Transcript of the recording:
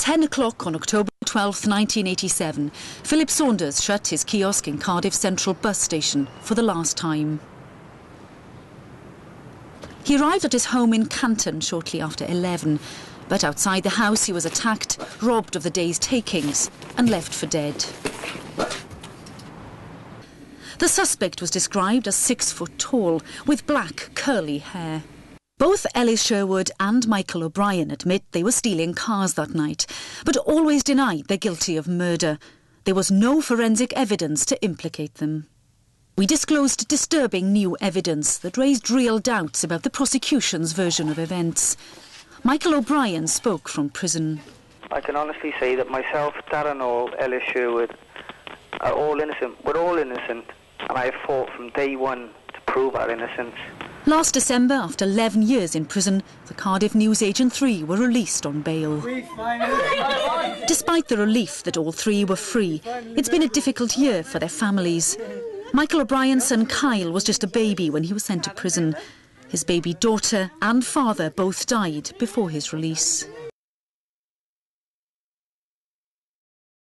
10 o'clock on October 12, 1987, Philip Saunders shut his kiosk in Cardiff Central bus station for the last time. He arrived at his home in Canton shortly after 11, but outside the house he was attacked, robbed of the day's takings, and left for dead. The suspect was described as six foot tall, with black, curly hair. Both Ellis Sherwood and Michael O'Brien admit they were stealing cars that night, but always denied they're guilty of murder. There was no forensic evidence to implicate them. We disclosed disturbing new evidence that raised real doubts about the prosecution's version of events. Michael O'Brien spoke from prison. I can honestly say that myself, Darren Hall, Ellis Sherwood, are all innocent. We're all innocent, and I fought from day one to prove our innocence. Last December, after 11 years in prison, the Cardiff newsagent three were released on bail. Despite the relief that all three were free, it's been a difficult year for their families. Michael O'Brien's son Kyle was just a baby when he was sent to prison. His baby daughter and father both died before his release.